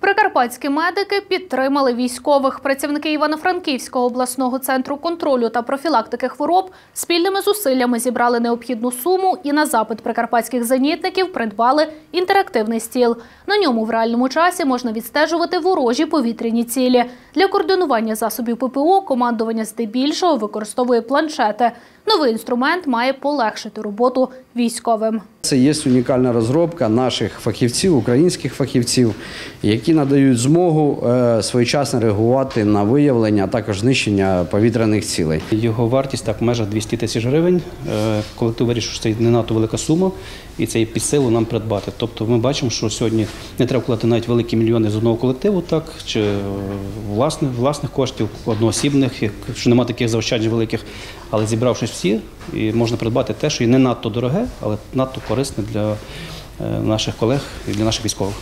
Прикарпатські медики підтримали військових. Працівники Івано-Франківського обласного центру контролю та профілактики хвороб спільними зусиллями зібрали необхідну суму і на запит прикарпатських зенітників придбали інтерактивний стіл. На ньому в реальному часі можна відстежувати ворожі повітряні цілі. Для координування засобів ППО командування здебільшого використовує планшети. Новий інструмент має полегшити роботу військовим. Це є унікальна розробка наших фахівців, українських фахівців, які надають змогу е, своєчасно реагувати на виявлення, а також знищення повітряних цілей. Його вартість так в межах 200 тисяч гривень. Е, Колектив вирішив, що це не надто велика сума, і це є під силу нам придбати. Тобто ми бачимо, що сьогодні не треба вкладати навіть великі мільйони з одного колективу, так чи е, власних, власних коштів, одноосібних, як- що немає таких заощаджень великих, але зібравшись всі, і можна придбати те, що є не надто дороге, але надто корисне для е, наших колег і для наших військових.